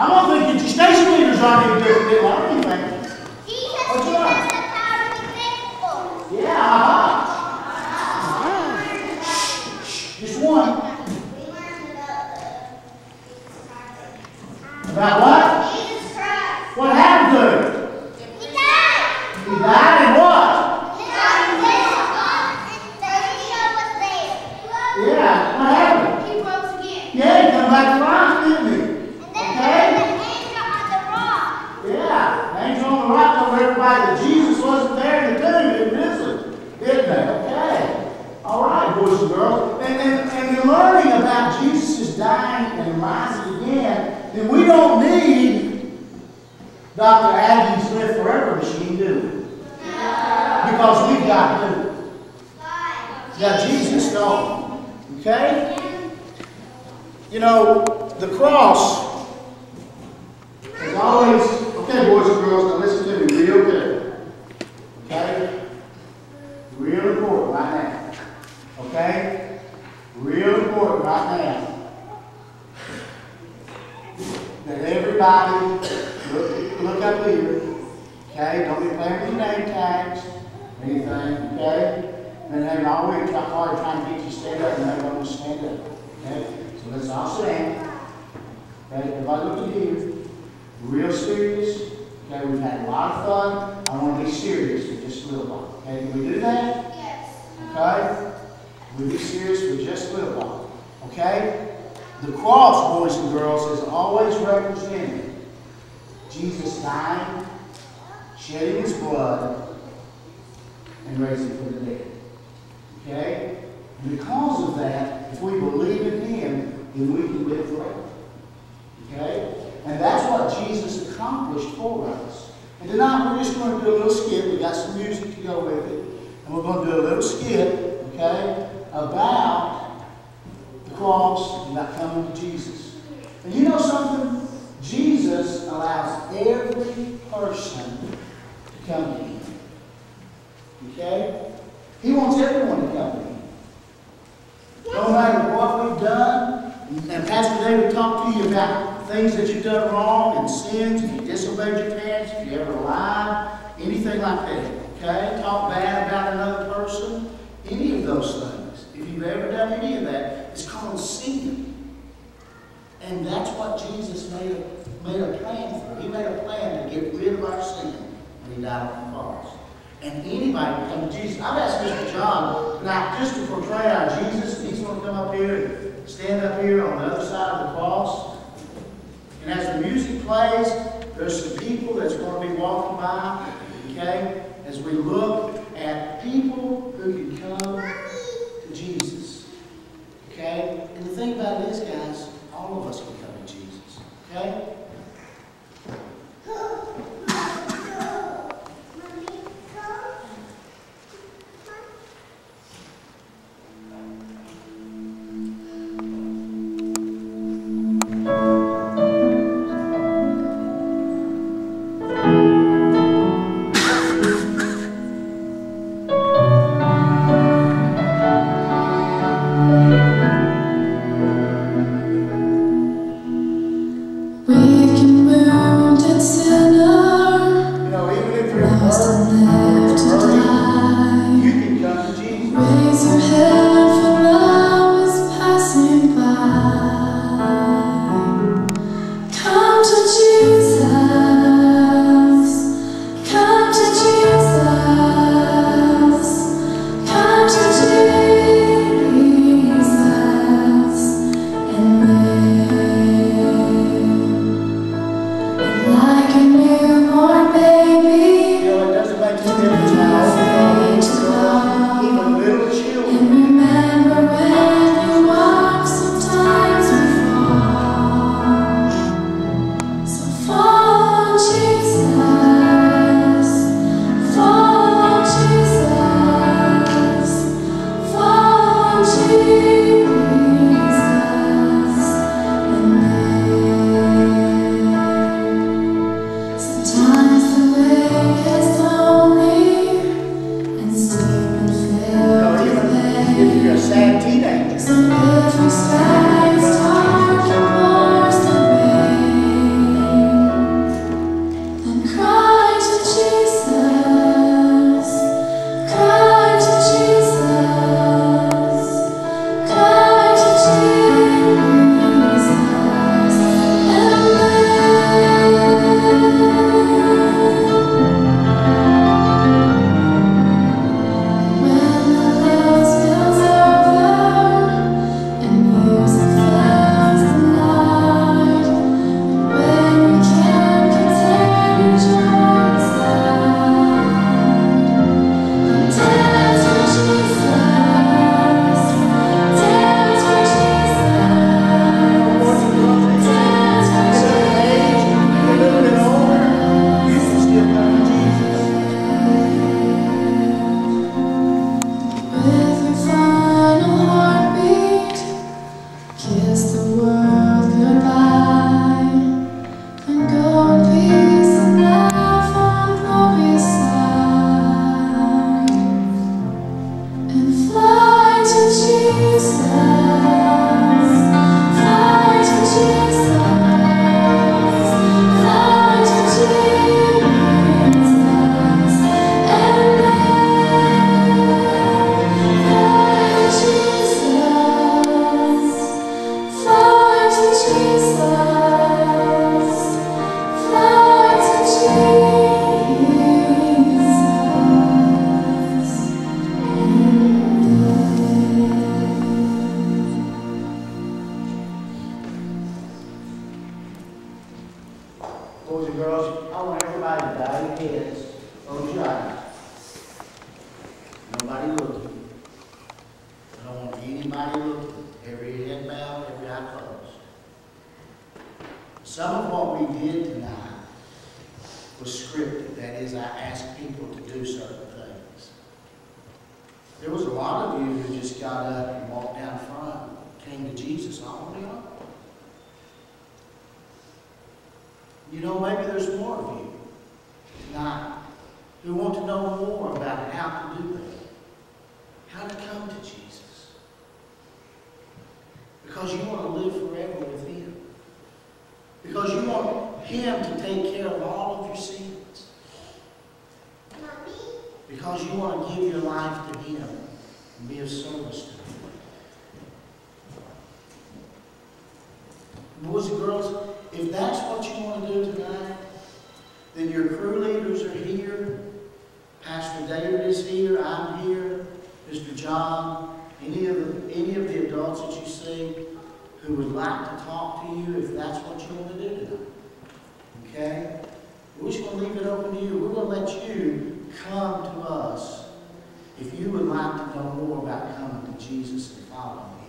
I don't think that your station leaders aren't even doing it like anything. Jesus What's gives us the power to be thankful. Yeah, uh-huh. Just one. We learned about About what? the Jesus Christ. What happened to him? He died. He died and what? He died and the video was there. Yeah, what happened? He rose again. Yeah, he come back to life, didn't he? And then Okay. there was an angel on the rock. Yeah, angel on the rock told everybody that Jesus wasn't there in the tomb, he risen, didn't they? Okay. All right, boys and girls. And, and, and in learning about Jesus dying and rising again, then we don't need Dr. Aggie Smith Forever Machine, do we? Because we've got who? Got Jesus, don't we? Okay? You know, the cross is always, okay, boys and girls, now listen to me real good. Okay? Real important right now. Okay? Real important right now. That everybody look, look up here. Okay? Don't be playing with your name tags or anything. Okay? And then always try hard trying to get you to stand up and they won't stand up. Okay? So let's all stand. Okay? Everybody look at here. Real serious. Okay? We've had a lot of fun. I want to be serious for just a little while. Okay? Can we do that? Yes. Okay? We'll be serious for just a little while. Okay? The cross, boys and girls, has always represented Jesus dying, shedding his blood, and raising from the dead. Okay? And because of that, if we believe in him, then we can live forever. Okay? And that's what Jesus accomplished for us. And tonight we're just going to do a little skit. We got some music to go with it. And we're going to do a little skit, okay, about cross and about coming to Jesus. And you know something? Jesus allows every person to come to him. Okay? He wants everyone to come to him. No matter what we've done, and Pastor David talked to you about things that you've done wrong and sins, if you disobeyed your parents, if you ever lied, anything like that. Okay? Talk bad about another person, any of those things. If you've ever done any of that, it's called sin. And that's what Jesus made a, made a plan for. He made a plan to get rid of our sin when he died on the cross. And anybody can come to Jesus. I've asked Mr. John tonight just to portray our Jesus. He's going to come up here and stand up here on the other side of the cross. And as the music plays, there's some people that's going to be walking by, okay? As we look at people who can come to Jesus, okay? And the thing about it is, guys, all of us can come to Jesus, okay? sad teenager. Fly to Jesus, fly to Jesus. Every head bowed, every eye closed. Some of what we did tonight was scripted. That is, I asked people to do certain things. There was a lot of you who just got up and walked down front, came to Jesus all up. You know, maybe there's more of you tonight who want to know more about how to do that, how to come to Jesus. Because you want to live forever with Him. Because you want Him to take care of all of your sins. Because you want to give your life to Him and be of service to Him. Boys and girls, if that's what you want to do tonight, then your crew leaders are here. Pastor David is here. I'm here. Mr. John. Any of the, any of the adults that you see who would like to talk to you if that's what you want to do tonight. Okay? We're just going to leave it open to you. We're going to let you come to us if you would like to know more about coming to Jesus and following Him.